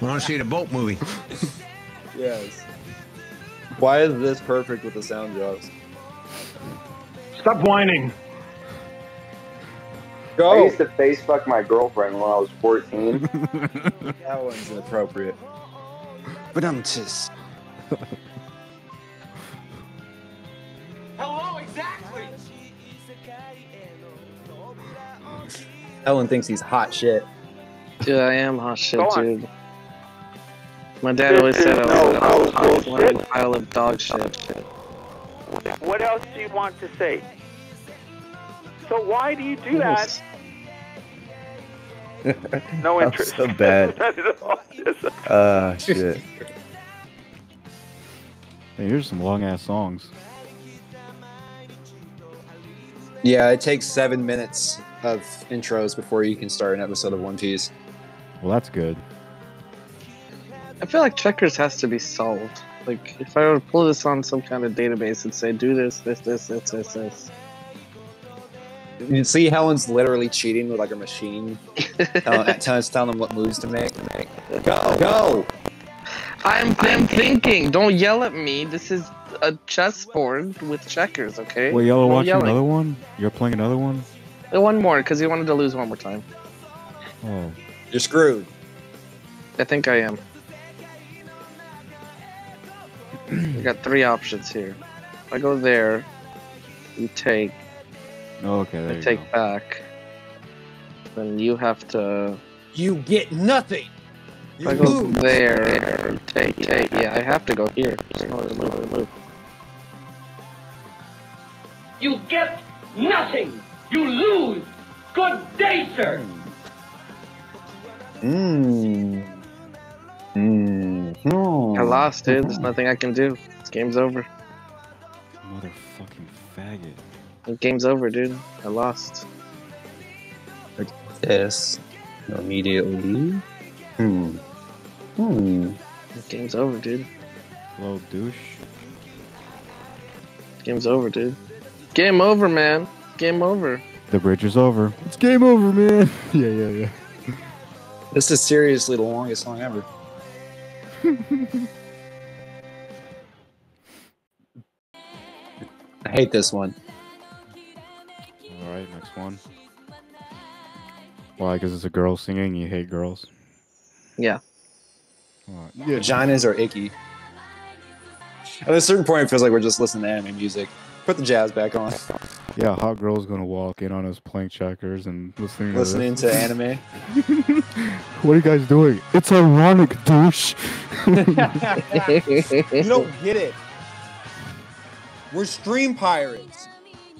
Want to see the boat movie? yes. Why is this perfect with the sound drops? Stop whining. Go. I used to face fuck my girlfriend when I was 14. That one's inappropriate. But I'm just. Ellen thinks he's hot shit. Dude, I am hot shit, dude. My dad always said I was No, a I was hot bullshit. pile of dog shit. what else do you want to say? So why do you do that? No I'm interest. so bad. Not at all. Just- Ah, shit. Hey, here's some long ass songs. Yeah, it takes seven minutes of intros before you can start an episode of One Piece. Well, that's good. I feel like checkers has to be solved. Like, if I were to pull this on some kind of database and say, do this, this, this, this, this, this. You can see Helen's literally cheating with like a machine, telling, telling, telling them what moves to make. Go, go! I'm, I'm thinking. Don't yell at me. This is a chessboard with checkers, okay? Wait, y'all are watching another one? You're playing another one? Uh, One more, because he wanted to lose one more time. Oh, You're screwed. I think I am. I got three options here. If I go there, you take, okay. There I you take go. back. Then you have to. You get nothing. If I go there, you take, take. Yeah, I have to go here. There's no move, move. You get nothing. You lose. Good day, sir. Mmm. Mmm. I lost, dude. There's nothing I can do. This game's over. Motherfucking faggot. The game's over, dude. I lost. This immediately. Hmm. Hmm. The game's over, dude. Little douche. Game's over, dude. Game over, man. Game over. The bridge is over. It's game over, man. yeah, yeah, yeah. This is seriously the longest song ever. I hate this one. All right, next one. Why? Because it's a girl singing. You hate girls. Yeah. Alright. Vaginas are icky. At a certain point, it feels like we're just listening to anime music. Put the jazz back on. Yeah, hot girl's gonna walk in on us plank checkers and listening. Listening to, to anime. what are you guys doing? It's ironic, douche. you don't get it. We're stream pirates.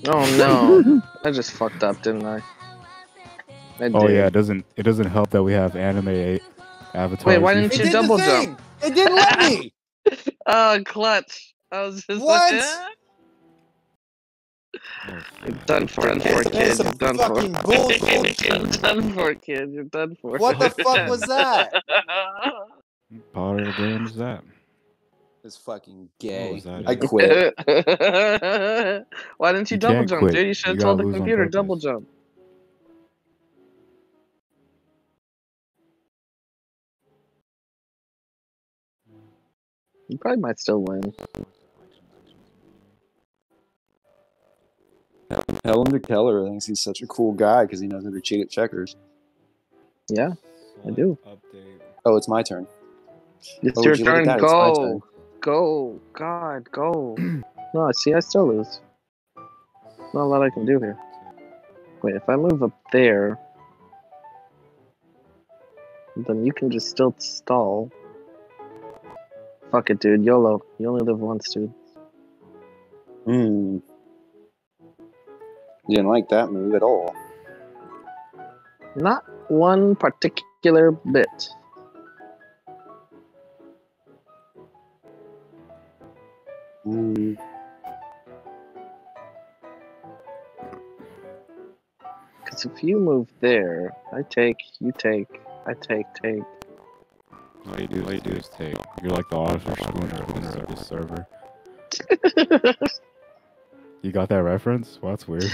Oh no! I just fucked up, didn't I? I Oh did. yeah, it doesn't it doesn't help that we have anime a- avatars. Wait, why didn't you did double jump? It didn't let me. Oh, clutch! I was just What? like, You're done for, done for, kid. You're some done fucking for. bullshit. You're done for, kid. You're done for. What the fuck was that? Part of the game is that. It's fucking What gay. was that? I quit. Why didn't you, You double jump, quit. dude? You should You have told the computer double jump. You probably might still win. Helen Keller thinks he's such a cool guy because he knows how to cheat at checkers. Yeah, I do. Update. Oh, it's my turn. It's Oh, your you turn. at that? It's my Go. turn. Go. God, go. no, see, I still lose. Not a lot I can do here. Wait, if I move up there, then you can just still stall. Fuck it, dude. YOLO. You only live once, dude. Hmm. You didn't like that move at all. Not one particular bit. Hmm. Because if you move there, I take, you take, I take, take. All you do, all you do is take. You're like the Oliver Schooner of this server. You got that reference? Well, that's weird.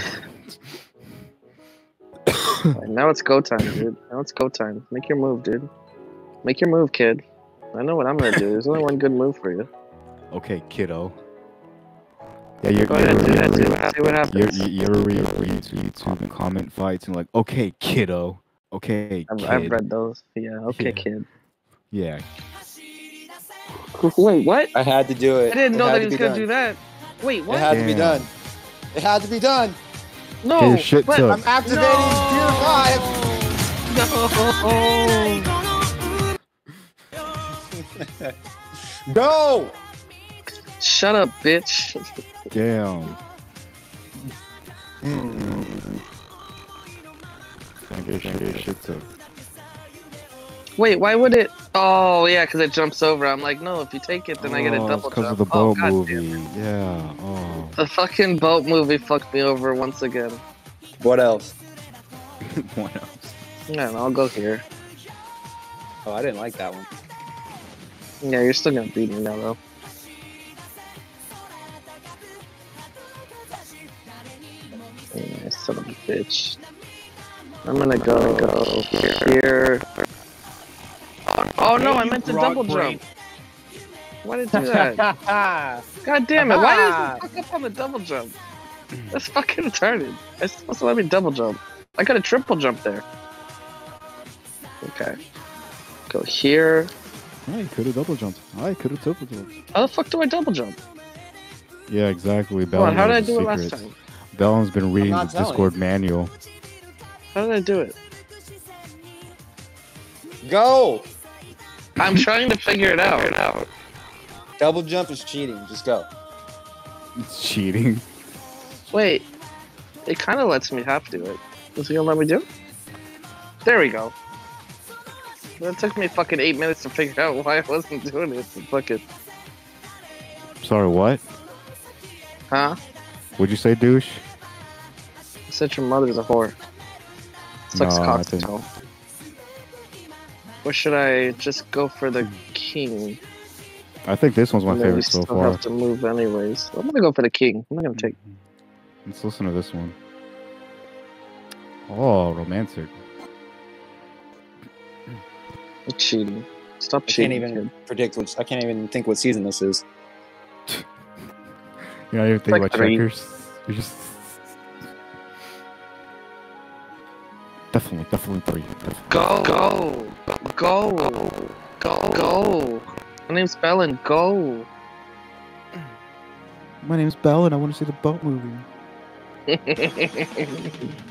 Now it's go time, dude. Now it's go time. Make your move, dude. Make your move, kid. I know what I'm gonna do. There's only one good move for you. okay, kiddo. Yeah, you're, Go ahead, you're, do that. See what, see what you're, happens. you you ever read, read to YouTube comment fights and like, okay, kiddo. Okay, I've, kid. I've read those. Yeah, okay, Yeah. kid. Yeah. Wait, what? I had to do it. I didn't It know had that he was gonna done. do that. Wait, what? It what? had to be done. It had to be done. no, Get your shit but- took. I'm activating Gear 5. No. Go! Shut up, bitch. Damn. I get your, your shit took. Wait, why would it? Oh, yeah, because it jumps over. I'm like, no, if you take it, then I get a Oh, double because of the oh, boat God movie. Yeah. Oh. The fucking boat movie fucked me over once again. What else? what else? Yeah, and I'll go here. Oh, I didn't like that one. Yeah, you're still gonna beat me now, though. Yeah, son of a bitch. I'm gonna go, go here. Oh no, I meant to double jump. Why did I do that? God damn it! Why did it fuck up on the double jump? That's fucking retarded. It's supposed to let me double jump. I got a triple jump there. Okay. Go here. I could have double jumped. I could have double jumped. How the fuck do I double jump? Yeah, exactly. Come on, Belland how did I knows the do it last secrets. time? Belland's been reading the telling Discord manual. How did I do it? Go! I'm trying to figure it out. Double jump is cheating. Just go. It's cheating. Wait, it kind of lets me have to do it. Is it gonna let me do it? There we go. But it took me fucking eight minutes to figure out why I wasn't doing it. So fuck it. Sorry, what? Huh? Would you say douche? I said your mother's a whore. Sucks No, I cock think- so. Or should I just go for the king? I think this one's my And then we favorite so still far. have to move anyways. I'm gonna go for the king. I'm not gonna take. Let's listen to this one. Oh, romantic. cheating. Stop I can't even kid. predict which. I can't even think what season this is. You don't even think Like about three. checkers. You just definitely, definitely three. Definitely. Go, go, go, go, go. My name's Belland. Go. My name's Bell, and I want to see the boat movie.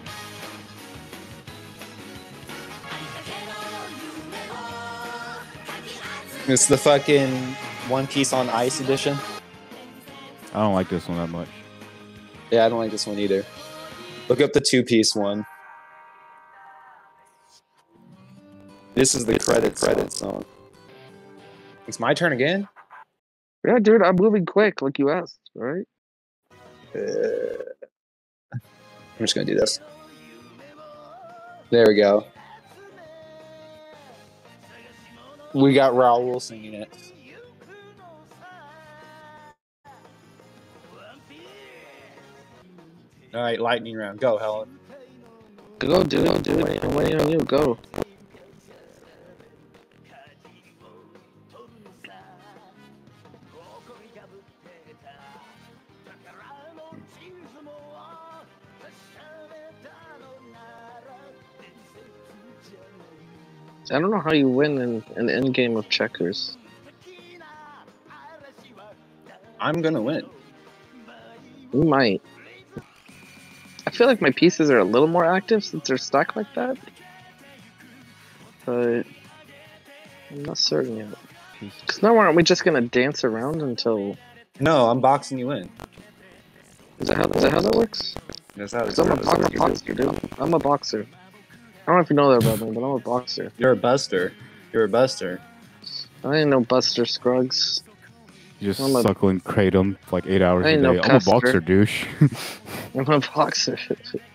It's the fucking One Piece on Ice edition. I don't like this one that much. Yeah, I don't like this one either. Look up the two piece one. This is the credit credit song. It's my turn again. Yeah, dude, I'm moving quick, like you asked, right? Uh, I'm just gonna do this. There we go. We got Raul singing it. All right, lightning round. Go, Helen. Go, dude, do it. I'm waiting on you. Go. I don't know how you win in an end game of checkers. I'm gonna win. You might. I feel like my pieces are a little more active since they're stuck like that. But I'm not certain yet. Because now aren't we just gonna dance around until No, I'm boxing you in. is that how, is that, how that works? That's how Because I'm a, I'm a boxer, dude. I'm a boxer. I don't know if you know that about me, but I'm a boxer. You're a buster. You're a buster. I ain't no Buster Scruggs. You just I'm a- suckling kratom for like eight hours I a ain't day. no I'm a boxer, douche. I'm a boxer.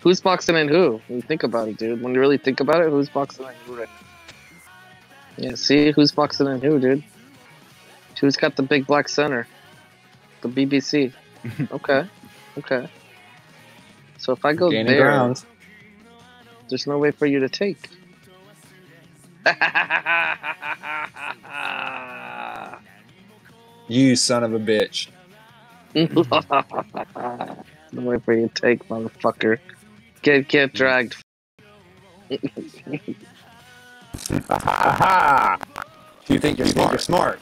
who's boxing and who? When you think about it, dude. When you really think about it, who's boxing and who? Right? Yeah, see who's boxing and who, dude. Who's got the big black center? The BBC. okay, okay. So if I go Gaining there, ground. There's no way for you to take. You son of a bitch. no way for you to take, motherfucker. Get get dragged. Ha You think you're smart? You're smart.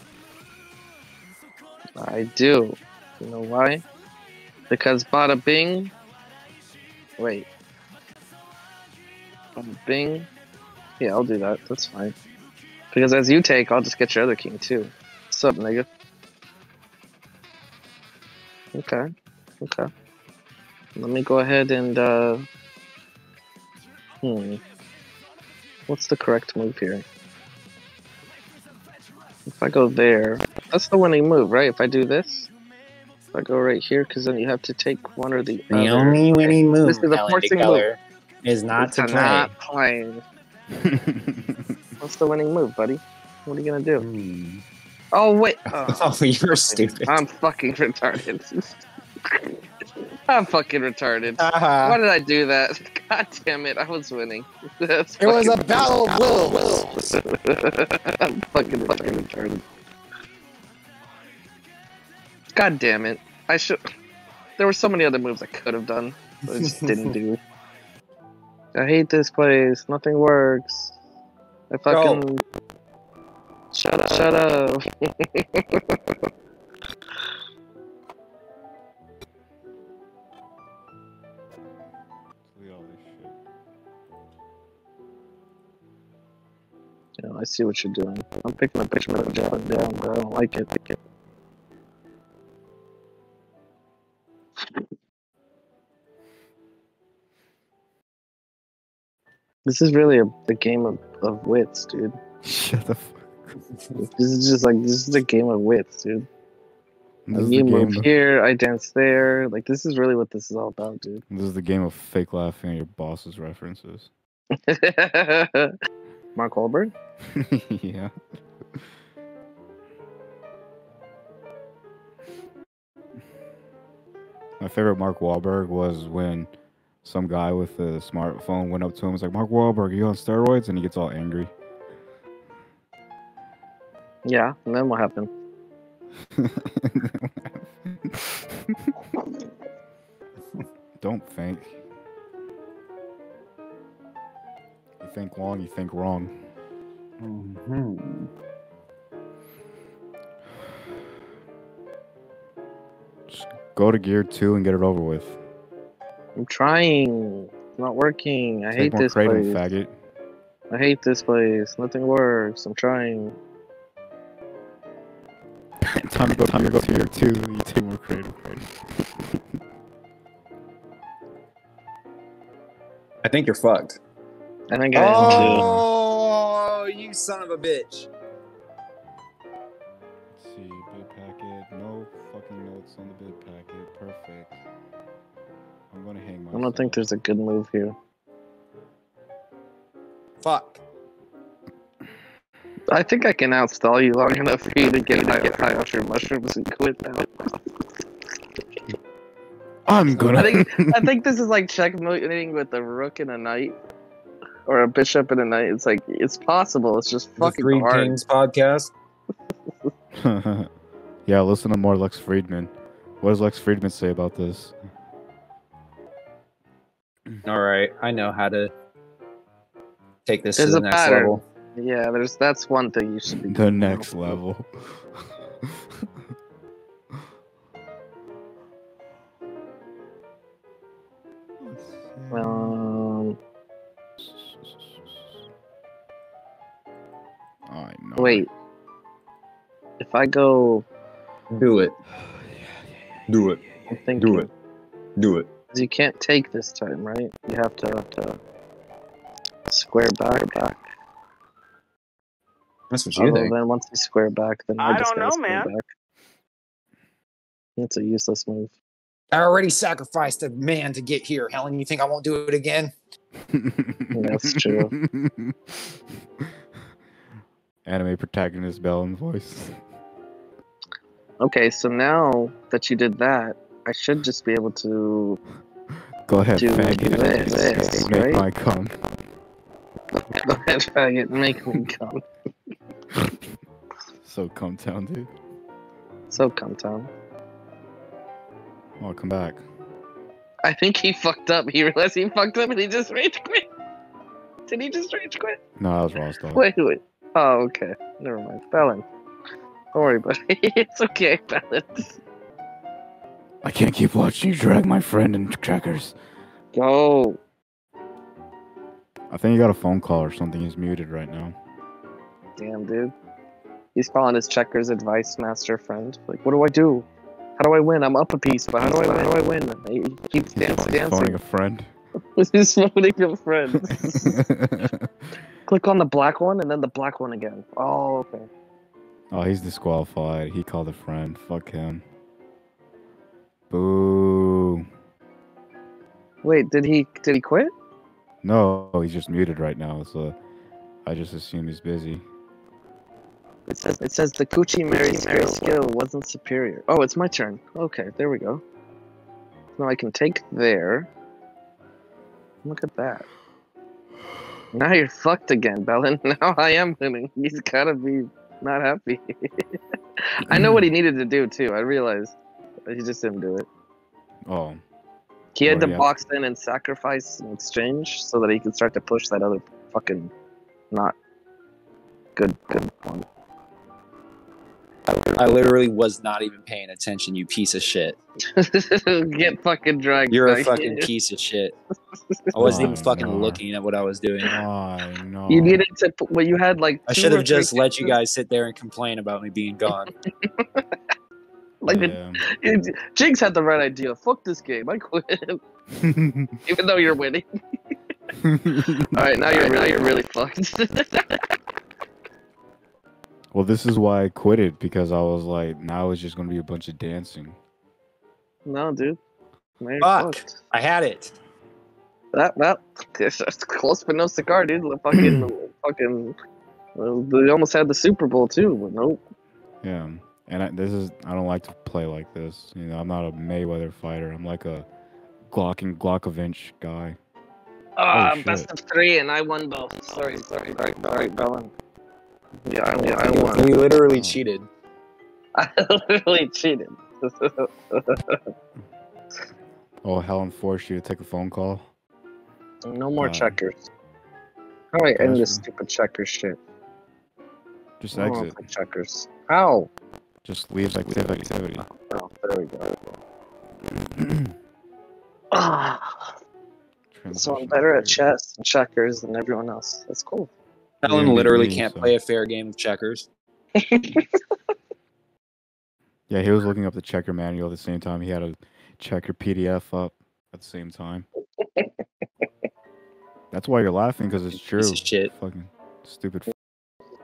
I do. You know why? Because bada bing. Wait. Bada bing. Yeah, I'll do that. That's fine. Because as you take, I'll just get your other king too. What's up, nigga? Okay. Okay. Let me go ahead and uh Hmm. What's the correct move here? If I go there, that's the winning move, right? If I do this, if I go right here, because then you have to take one or the, The other. only winning move, This is the Helen forcing DeKellar, is not It's to play. not playing. What's the winning move, buddy? What are you gonna do? Hmm. Oh wait, oh, Oh, you're stupid. I'm fucking retarded. I'm fucking retarded. Haha. Why did I do that? God damn it! I was winning. That's It was a battle of wills. I'm fucking fucking retarded. God damn it! I should. There were so many other moves I could have done, but I just didn't do. I hate this place. Nothing works. If I fucking. Shut up! Shut up! You know, I see what you're doing. I'm picking a picture of down, down, but I don't like it. This is really a, a game of, of wits, dude. Shut the fuck. This is just like this is a game of wits, dude. This Like, is, you move of, here, I dance there. Like this is really what this is all about, dude. this is the game of fake laughing at your boss's references. Mark Wahlberg. yeah. My favorite Mark Wahlberg was when some guy with a smartphone went up to him and was like, Mark Wahlberg, are you on steroids? And he gets all angry. Yeah, and then what happened? Don't think. You think long, you think wrong. Mhm. Just go to gear two and get it over with. I'm trying. It's not working. I Take hate this kratom, place. faggot. I hate this place. Nothing works. I'm trying. time to go, time to go to gear two. You take more kratom. I think you're fucked. I think I am too. Oh, you son of a bitch. Let's see, bid packet. No fucking notes on the bid packet. Perfect. I'm gonna hang myself. I don't think there's a good move here. Fuck. I think I can outstall you long enough for you to get high, get high off your mushrooms and quit now. I'm gonna. I think I think this is like checkmating with a rook and a knight, or a bishop and a knight. It's like it's possible. It's just The fucking Three hard. Kings podcast. yeah, listen to more Lex Fridman. What does Lex Fridman say about this? All right, I know how to take this There's to the next pattern. level. Yeah, there's that's one thing you should be. The doing now. next level. Um, I know. wait. If I go, Do it. Do it. I'm. Do it. Do it. 'Cause You can't take this time, right? You have to, have to square back, back. That's what you Although think. then once you square back, then I, I just don't know, square man. Back. It's a useless move. I already sacrificed a man to get here. Helen, you think I won't do it again? That's true. Anime protagonist Belland voice. Okay, so now that you did that, I should just be able to. Go ahead, Do faggot. this, this, Make right? my cum. Go ahead, faggot, make me come. So cum town, dude. So come town. Oh, come back. I think he fucked up. He realized he fucked up and he just rage quit. Did he just rage quit? No, that was Rostov. Wait, wait. Oh, okay. Never mind. Belland. Don't worry, buddy. it's okay, Belland. I can't keep watching you drag my friend in checkers. Go. I think he got a phone call or something. He's muted right now. Damn, dude. He's calling his checkers advice master friend. Like, what do I do? How do I win? I'm up a piece, but how do I win? How do I win? He keeps He's dancing, phoning- phoning a friend. He's phoning a friend. Click on the black one and then the black one again. Oh, okay. oh, he's disqualified. He called a friend. Fuck him. Boo. Wait, did he did he quit? No, he's just muted right now. So I just assume he's busy. It says it says the Coochie Mary skill, skill wasn't superior. Oh, it's my turn. Okay, there we go. Now I can take there. Look at that. Now you're fucked again, Belland. Now I am winning. He's gotta be not happy. I know what he needed to do too. I realized. But he just didn't do it. Oh, He had Oh, to yeah. box in and sacrifice in exchange so that he could start to push that other fucking not good good one. I literally was not even paying attention, you piece of shit. Get fucking dragged. You're a fucking here. piece of shit. I wasn't even Oh, fucking no. looking at what I was doing. I know. You needed to. Well, you had like. I should have just let you guys sit there and complain about me being gone. Like Yeah. the, Jings had the right idea. Fuck this game. I quit. Even though you're winning. All right, now you're now you're really fucked. well, this is why I quit it because I was like, now it's just gonna be a bunch of dancing. no, dude. Now you're Fuck. fucked. I had it. That that that's close but no cigar, dude. The fucking fucking. Well, they almost had the Super Bowl too, but nope. Yeah, and I, this is I don't like to play like this. You know, I'm not a Mayweather fighter. I'm like a Glock Glocking Glockovich guy. Ah, shit. best of three, and I won both. Sorry, sorry, sorry, sorry, Belland. Yeah, I, yeah, I won. We literally Oh. cheated. I literally cheated. Oh, Helen forced you to take a phone call. no more Uh, checkers. How do I end this stupid checkers shit? Just I exit. play checkers. How? Just leave activity. activity. Oh, there we go. Ah, so I'm better at chess and checkers than everyone else. That's cool. Helen Yeah, literally me, can't so. play a fair game of checkers. Yeah, he was looking up the checker manual at the same time. He had a checker PDF up at the same time. That's why you're laughing because it's true. Piece of shit. Fucking stupid.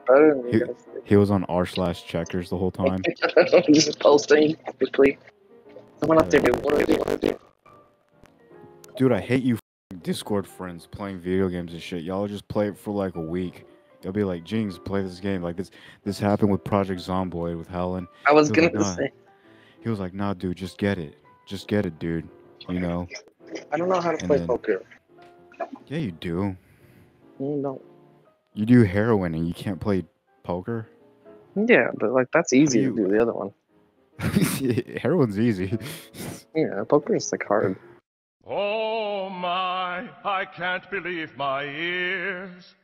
Better than He- you. He was on r slash checkers the whole time. Just posting quickly. Someone out there, dude. What do I do? What do Dude, I hate you Discord friends playing video games and shit. Y'all just play it for like a week. You'll be like, Jings, play this game. Like this this happened with Project Zomboid with Helen. I was was gonna like, nah. say. He was like, nah, dude, just get it. Just get it, dude. You know? I don't know how to And play then- poker. Yeah, you do. You know. You do heroin and you can't play poker? Yeah, but like that's easy you- to do the other one. Heroin's easy. Yeah, poker is like hard. Oh my, I can't believe my ears.